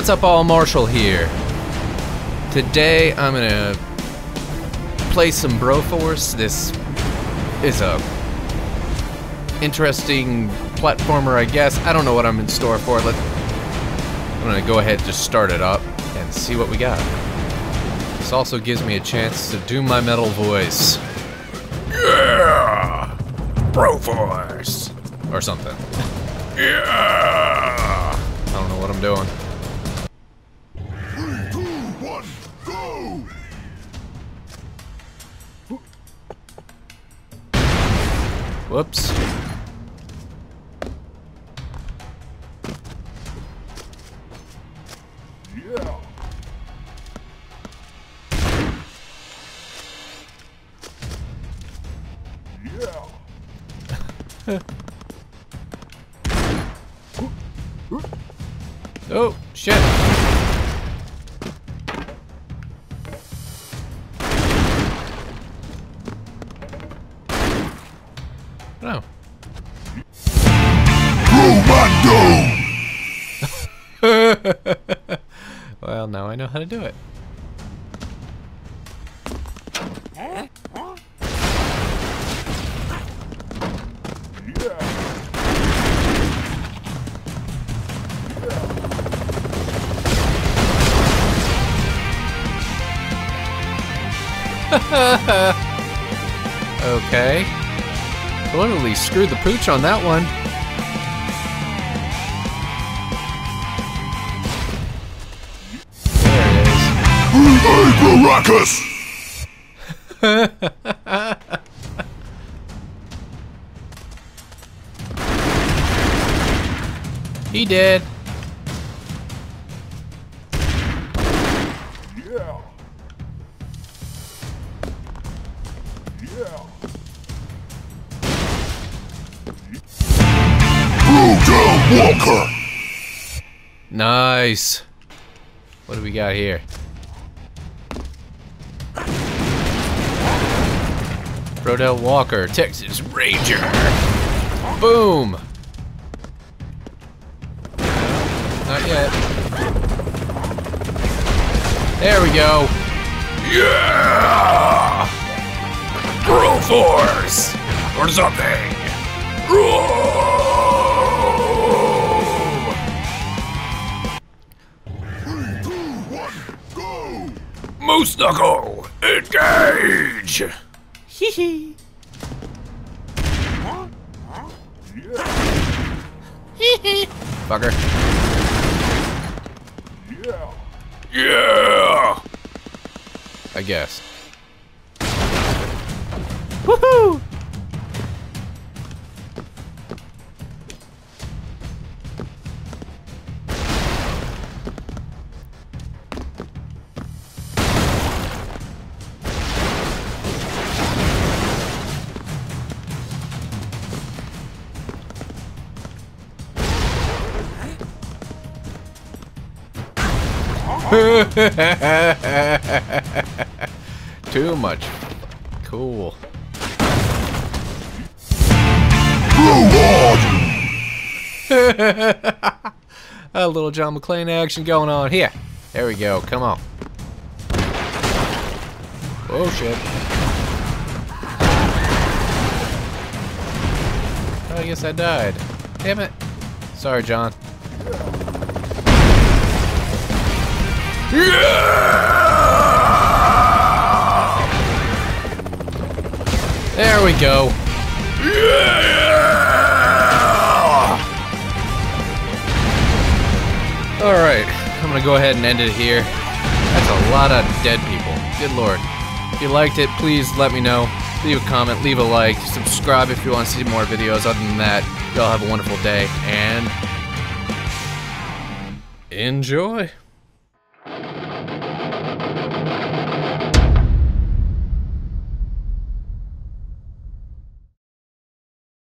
What's up all, Marshall here. Today I'm gonna play some Broforce. This is a interesting platformer, I guess. I don't know what I'm in store for. Let I'm gonna go ahead and just start it up and see what we got. This also gives me a chance to do my metal voice. Yeah! Broforce! Or something. yeah! I don't know what I'm doing. Whoops. Yeah! Yeah! Oh, shit. No. Oh. Commando! Well, now I know how to do it. Okay. Totally screwed the pooch on that one. There it is. Hey, He did. Yeah! Yeah! Walker! Nice. What do we got here? Brodell Walker, Texas Ranger. Boom. Not yet. There we go. Yeah! Broforce! Or something! Three, Moose Knuckle, engage! Hee hee. Fucker. Yeah! Yeah! I guess. Woohoo! Too much. Cool. A little John McClane action going on here. There we go. Come on. Oh shit. I guess I died. Damn it. Sorry, John. There we go. Alright, I'm gonna go ahead and end it here. That's a lot of dead people. Good lord. If you liked it, please let me know. Leave a comment, leave a like, subscribe if you want to see more videos. Other than that, y'all have a wonderful day and enjoy.